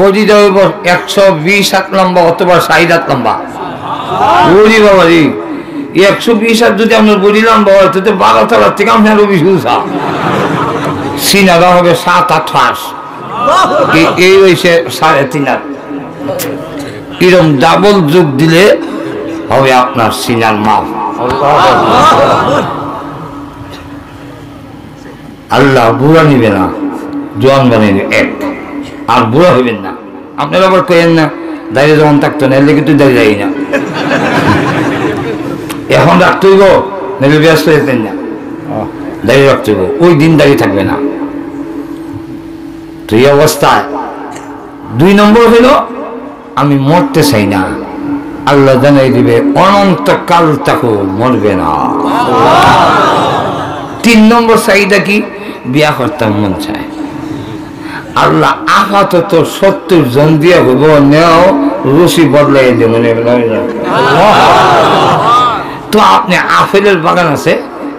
[SPEAKER 1] বডি দেব একশো বিশ হাত লম্বা অথবা ষাট হাত লম্বা। বডি বাবা রে একশো বিশ হাত যদি আপনার বডি লম্বা হয় তো বারো তলার থেকে আপনার রবি সুসা সিনারা হবে সাত আঠাশ এই- এই হয়েছে সাড়ে তিন হাত। এরকম ডাবল যোগ দিলে হবে আপনার সিনার মাপ আল্লাহ বুড়া নিবে না, জোয়ান বানিয়ে এক। আর বুড়া হইবেন না। আপনারা আবার কেন না দাঁড়িয়ে যখন থাকতো না এলে কিন্তু দাঁড়িয়ে যাই না। এখন রাখতে হইব নেবে ব্যস্ত যেতেন না। দাঁড়িয়ে রাখতে হইব ওই দিন দাঁড়িয়ে থাকবে না। তো এই অবস্থায় দুই নম্বর হইল আমি মরতে চাই না। আল্লাহ জানাই দিবে অনন্তকাল তাকে মরবে না। তিন নম্বর চাহিদা কি? বিয়া করতাম মন চায়। আল্লাহ আপাতত সত্তর জন দিয়া হইব, নেও রশি বদলাই দেব তো আপনি আপেলের বাগান আছে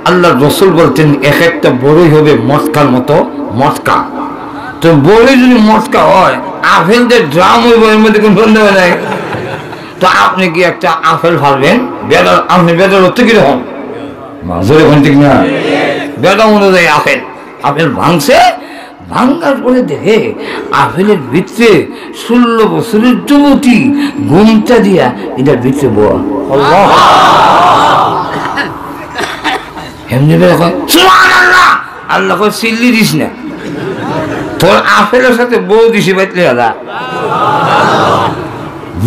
[SPEAKER 1] আল্লাহ রসুল বলতেন, এক একটা বড়ই হবে মটকার মতো মটকা। তো বড়ই যদি মটকা হয় আপেলদের ড্রাম হইব, এর মধ্যে কোনো সন্দেহ নাই। তো আপনি কি একটা আপেল ফালবেন বেদার আপনি বেদার অর্থ কীরকম কোন ঠিক না? বেদা অনুযায়ী আপেল আপেল ভাঙছে ভাঙ্গার পরে দেখে আপেলের ভিতরে ষোলো বছরের যুবতী ঘুমটা দিয়া এটার ভিতরে বোয়া। এমনি করে আল্লাহ কয়, সিল্লি দিস না। তোর আপেলের সাথে বউ দিছি বাইতলে দাদা।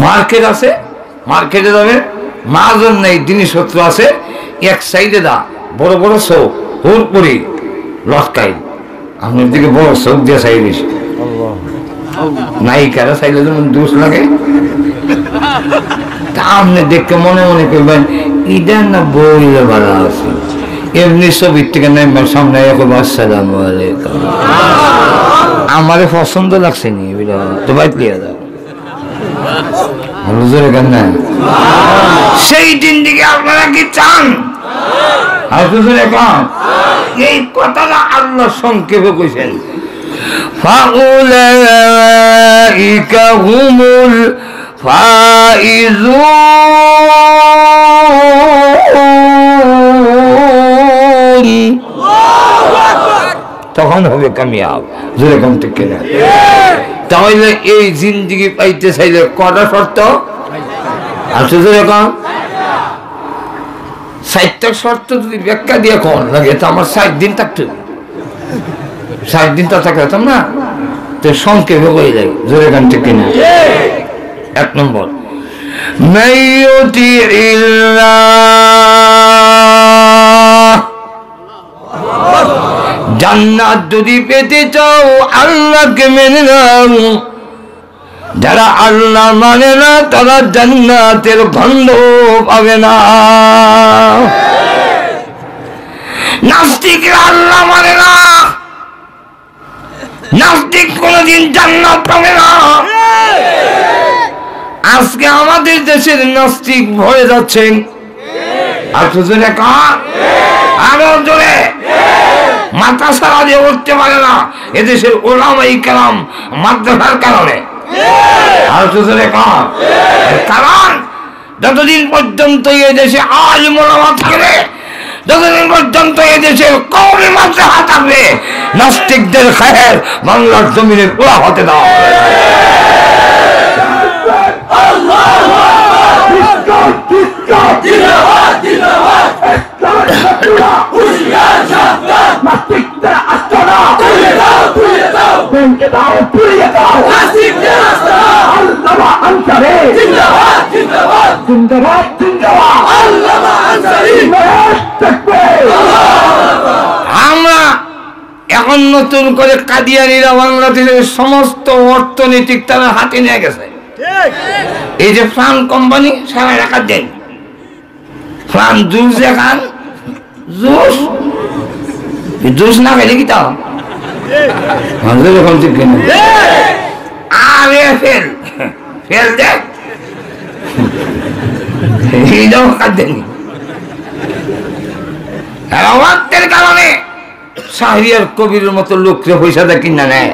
[SPEAKER 1] মার্কেট আছে, মার্কেটে যাবে, মাজন নেই জিনিসপত্র আছে, এক সাইডে দা, বড় বড় চোখ হুর পরি লটকাই আপনার দিকে বড় চোখ দিয়ে চাই দিছি নায়িকারা চাইলে যেমন দোষ লাগে। তা আপনি দেখতে মনে মনে করবেন ইটা না বইলে ভালো আছে। এমনি ছবির থেকে নেমে সামনে এখন আসসালাম আলাইকুম। আমারে পছন্দ লাগছে নি তো বাইত লিয়া সেই দিন দিকে আপনারা কি চান? আর হুজুরে কান এই কথাটা আল্লাহ সংক্ষেপে কইছেন فأولئك هم الفائزون তখন হবে কামিয়াব যেরকম ঠিক কিনা তাহলে এই জিন্দিগি পাইতে চাইলে কটা শর্ত আছে যেরকম ষাটটা শর্ত যদি ব্যাখ্যা দিয়ে কোন, লাগে, তো আমার ষাট দিন থাকতো ষাট দিন তো থাকলে না। তো সংক্ষেপে হয়ে যায় যেরকম ঠিক কিনা। এক নম্বর। জান্নাত যদি পেতে চাও, আল্লাহকে মেনে নাও। যারা আল্লাহ মানে না, তারা জান্নাতের গন্ধ পাবে না। নাস্তিকরা আল্লাহ মানে না। নাস্তিক কোনদিন জান্নাত পাবে না। আজকে আমাদের দেশের নাস্তিক ভরে যাচ্ছেন। আর জোরে আরও জোরে। মাথা সারা দিয়ে উঠতে পারে না। এদেশের ওলামাই কালাম মাদ্রাসার কারণে। আর জোরে কারণ যতদিন পর্যন্ত এই দেশে আলিম ওলামা থাকবে যতদিন পর্যন্ত এই দেশে কৌমি মাদ্রাসা থাকবে নাস্তিকদের খায়ের বাংলার জমিনের ওরা হতে দাও। আমরা এখন নতুন করে কাদিয়ানিরা বাংলাদেশের সমস্ত অর্থনৈতিক তারা হাতে নিয়ে গেছে। এই যে ফ্রান কোম্পানি, সারা রাখার দেন। ফ্রান জুস দেখান। জুস? জুস না খেলে কি তাও? আমাদের এরকম ঠিক কিনা। আরে ফেল। ফেল দেখ এইটাও খাদ্যনি অবাক্যের কারণে শাহরিয়ার কবির মতো লোকরে পয়সা দেয় কিনা নেয়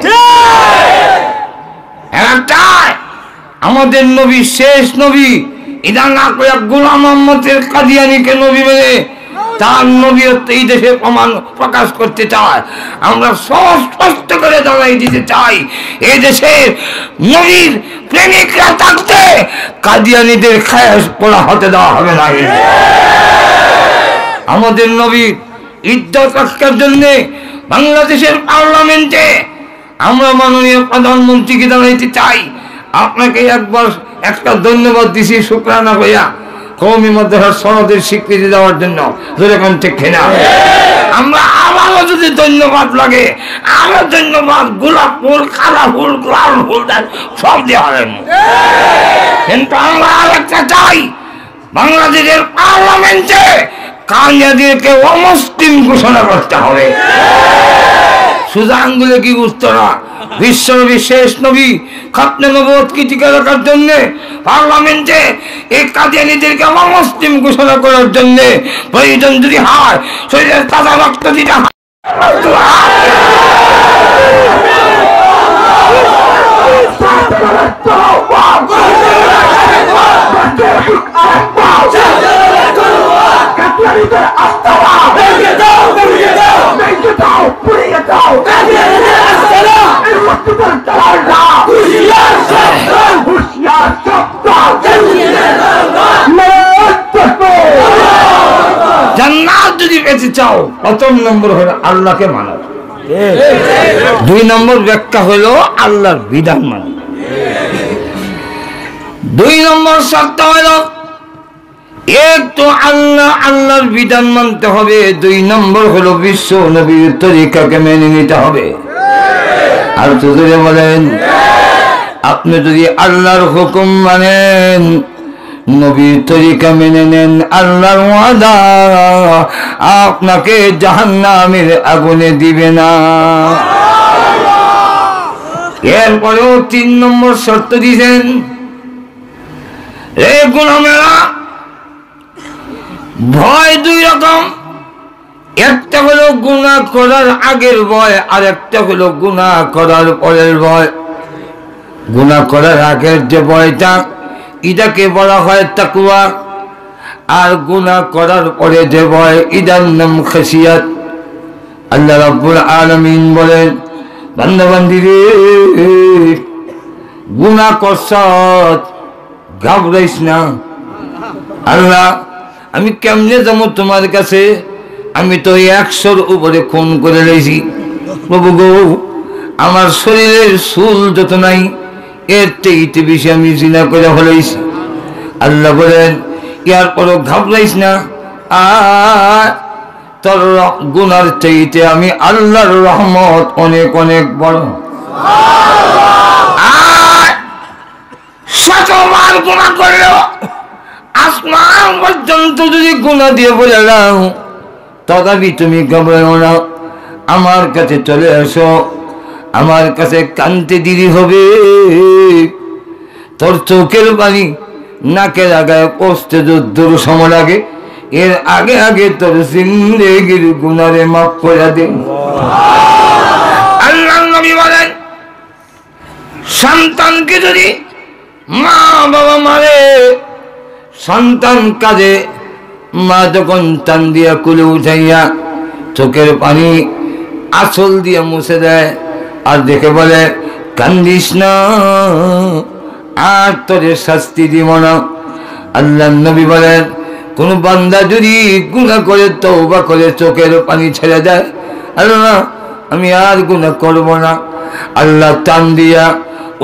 [SPEAKER 1] আমাদের নবী শেষ নবী এটা না করে গোলাম মোহাম্মদের কাদিয়ানিকে নবী মেনে তার নবীয়ত্ব এই দেশে প্রমাণ প্রকাশ করতে চায়। আমরা স্পষ্ট করে জানাই দিতে চাই, এই দেশের নবীর প্রেমিকরা থাকতে কাদিয়ানিদের খায়াস পোড়া হতে দেওয়া হবে না। আমাদের নবী ইজ্জত রক্ষার জন্য বাংলাদেশের পার্লামেন্টে আমরা মাননীয় প্রধানমন্ত্রীকে জানাইতে চাই। আপনাকে একবার একটা ধন্যবাদ দিছি, শুক্রানা হইয়া। কৌমি মাদ্রাসার সনদের স্বীকৃতি দেওয়ার জন্য যেরকম ঠিক কিনা? আমরা আবারও যদি ধন্যবাদ লাগে, আরও ধন্যবাদ, গোলাপ ফুল, কালা ফুল লাল ফুল দেন, সব দেওয়া হবে কিন্তু আমরা আর একটা চাই, বাংলাদেশের পার্লামেন্টে কানিয়াদেরকে অমুসলিম ঘোষণা করতে হবে। সুজা আঙ্গুলে কি বুঝতো না? বিশ্ব নবী শেষ নবী খাতনে নবত টিকে রাখার জন্য? পার্লামেন্টে এই কাদিয়ানিদেরকে অমুসলিম ঘোষণা করার জন্য প্রয়োজন যদি হয়, শরীরের তাজা রক্ত দিতে হয়। যদি পেতে চাও, প্রথম নম্বর হলো আল্লাহকে মানো। দুই নম্বর ব্যাখ্যা হলো আল্লাহর বিধান মানো। দুই নম্বর শর্ত হলো এক তো আল্লাহ, আল্লাহর বিধান মানতে হবে, দুই নম্বর হলো বিশ্ব নবীর তরিকাকে মেনে নিতে হবে। আর তো যদি বলেন, আপনি যদি আল্লাহর হুকুম মানেন, নবীর তরিকা মেনে নেন আল্লাহর ওয়াদা, আপনাকে জাহান্নামের আগুনে দিবে না। এরপরেও তিন নম্বর শর্ত দিয়েছেন রে গুণামেরা ভয় দুই রকম। একটা হলো গুণা করার আগের ভয়, আর একটা হলো গুণা করার পরের ভয়। গুণা করার আগের যে ভয়টা, এটাকে বলা হয় তাকুয়া আর গুণা করার পরে যে ভয় ইদার নাম খাসিয়াত। আল্লাহ রাব্বুল আলামিন বলেন, বান্দাবান্দি রে গুণা করছত ঘাবড়াইস না। আল্লাহ আমি কেমনে যাব তোমার কাছে? আমি তো একশোর উপরে খুন করে রয়েছি। বাবু গৌ, আমার শরীরের চুল যত নাই, এর থেকে বেশি আমি জিনা করে হলাইছি আল্লাহ বলেন, ইয়ার পরও ঘাবড়াইস না। আর তোর গুনার চাইতে আমি আল্লাহর রহমত অনেক অনেক বড়। শতবার আসমান পর্যন্ত যদি গুণা দিয়ে বলে দাও, তথাপি তুমি ঘাবড়াও না। আমার কাছে চলে আসো আমার কাছে কানতে দিদি হবে। তোর চোখের বাণী নাকের আগায় পৌঁছতে যদ্দুর সময় লাগে। এর আগে আগে তোর জিন্দেগির গুনারে মাফ করে দে। বলেন, সন্তানকে যদি মা বাবা মারে সন্তান কাজে মা যখন টান দিয়া কুলে উঠাইয়া চোখের পানি আসল দিয়ে মুছে দেয়, আর দেখে বলে, কান্দিস না, আর তোরে শাস্তি দিব না। আল্লাহ নবী বলেন, কোন বান্দা যদি গুণা করে তৌবা করে, চোখের পানি ছেড়ে দেয়, আল্লাহ, আমি আর গুণা করব না। আল্লাহ টান দিয়া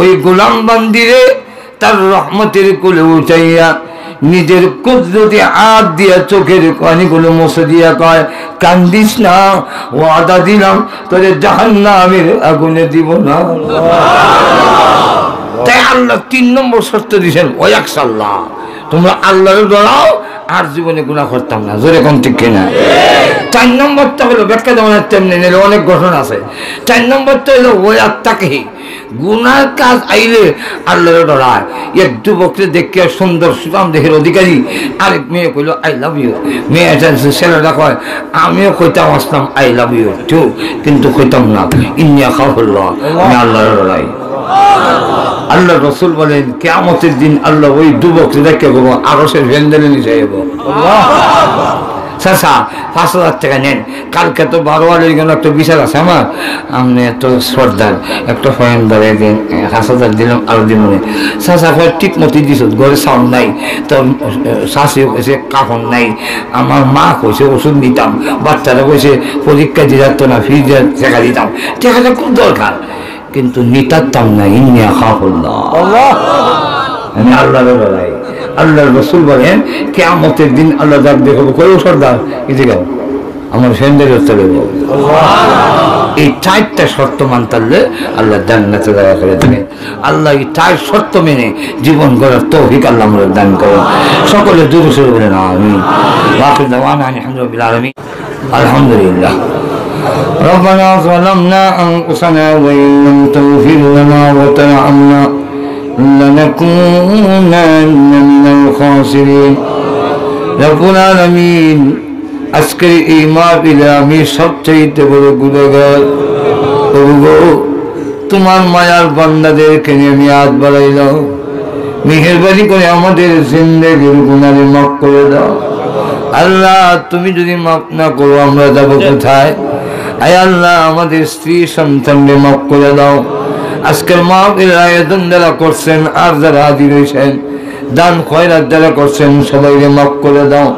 [SPEAKER 1] ওই গোলাম বান্দিরে তার রহমতের কুলে উঠাইয়া নিজের কুদরতি হাত দিয়ে চোখের কানিগুলো মুছে দিয়া কয় কান্দিস না ও আদা দিলাম তোরে আমি আগুনে দিব না। তাই আল্লাহ তিন নম্বর শর্ত দিয়েছেন ওই একসাল্লাহ তোমরা আল্লাহর ডরাও, আর জীবনে গুণা করতাম না। জোরে কম ঠিক কিনা? চার নম্বরটা হলো, ব্যাখ্যা দেওয়ার তেমনি নিলে অনেক গঠন আছে। চার নম্বরটা হলো ওই আত্মাকে গুনার কাজ আইলে আল্লাহর ডরায়। এক যুবককে দেখে সুন্দর সুতাম দেহের অধিকারী, আরেক মেয়ে কইল, আই লাভ ইউ। মেয়ে ছেলেটা কয়, আমিও কইতাম, আসলাম, আই লাভ ইউ। টু কিন্তু কইতাম না ইন্ডিয়া খাওয়া হল্ল আমি আল্লাহর ডরাই। আল্লাহ রসুল বলেন কেমতের দিন আল্লাহ ওই যুবক দেখে বলব আরসের ভেন্ডেলে নিয়ে যাইব। পাঁচ হাজার টাকা নেন। কালকে তো বারো বারের গেল একটা বিচার আছে আমার আপনি এত সর্দার, একটা ফয়েন ধরে দিন, পাঁচ হাজার দিলাম, আরও দিন মনে চাষা ফয় ঠিক মতো দিছ, ঘরে সাউন্ড নাই, তো শাশিও কইছে কাপড় নাই। আমার মা কইছে, ওষুধ নিতাম, বাচ্চারা কইছে, পরীক্ষা দিয়ে যাতো না ফিজ টাকা দিতাম। টাকাটা খুব দরকার। কিন্তু নিতারতাম না ইন্নিয়া খাফুল্লাহ আমি আল্লাহর লড়াই আল্লাহর রসুল বলেন কেমতের দিন আল্লাহ ডাক দেখো কই সর্দার। এদিকে আও। আমার ফ্রেন্ডের চলে এই চারটা শর্ত মানতারলে আল্লাহ জান্নাতে দেওয়া করে দেবেন আল্লাহ এই চার শর্ত মেনে জীবন গড়ার তৌফিক আল্লাহ আমরা দান করেন। সকলে দূরে সরে বলেন আমি আলহামদুলিল্লাহ। ربنا ظلمنا أنفسنا وإن لم تغفر لنا وترحمنا لنكونن من الخاسرين رب العالمين আজকের এই মাহফিলে আমি সবচাইতে বড় গুণাগার প্রভু গো, তোমার মায়ার বান্দাদেরকে নিয়ে আমি হাত বাড়াইলাম মেহরবানি করে আমাদের জিন্দেগির গুণারে মাফ করে দাও আল্লাহ তুমি যদি মাফ না করো আমরা যাবো কোথায় আল্লাহ, আমাদের স্ত্রী সন্তানকে মাফ করে দাও। আজকের মাহফিল আয়োজন যারা করছেন আর যারা আদি রয়েছেন দান খয়রাত যারা করছেন, সবাইকে মাফ করে দাও।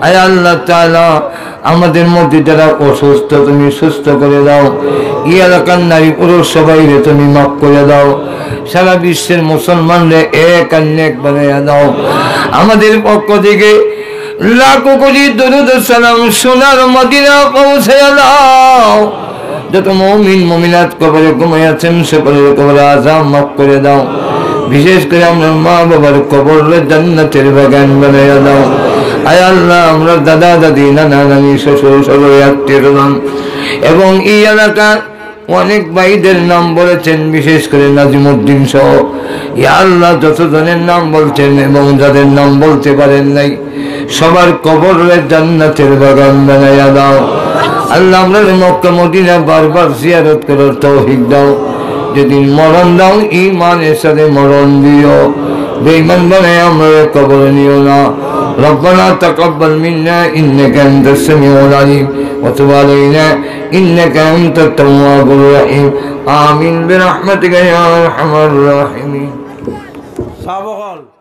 [SPEAKER 1] আয় আল্লাহ তাআলা, আমাদের মধ্যে যারা অসুস্থ, তুমি সুস্থ করে দাও। ই এলাকার নারী পুরুষ সবাইকে তুমি মাফ করে দাও। সারা বিশ্বের মুসলমানরে এক অনেক বানিয়ে দাও। আমাদের পক্ষ থেকে লাখো কোটি দরুদ সালাম সোনার মদিনা পৌঁছে দাও। যত মমিন, মমিনাত কবরে ঘুমাই আছেন সকলের কবরে আজাম মাফ করে দাও। বিশেষ করে আমরা মা বাবার কবর জান্নাতের বাগান বানাইয়া দাও। আয় আল্লাহ, আমরা দাদা, দাদি, নানা, নানি, শ্বশুর সবাই আত্মীয় এবং এই এলাকার অনেক ভাইদের নাম বলেছেন, বিশেষ করে নাজিমুদ্দিন সহ। আল্লাহ, যতজনের নাম বলছেন এবং যাদের নাম বলতে পারেন নাই, সবার কবরের জান্নাতের বাগান বানাইয়া দাও। আল্লাহ আমরা মক্কা, মদিনা বারবার জিয়ারত করার তৌহিক দাও। যেদিন মরণ দাও ইমানের সাথে মরণ দিও। বেঈমান বানায় আমরা কবরে নিও না। ربنا تقبل منا إنك أنت السميع العليم وتب علينا إنك أنت التواب الرحيم. آمين برحمتك يا أرحم الراحمين.
[SPEAKER 2] سابقا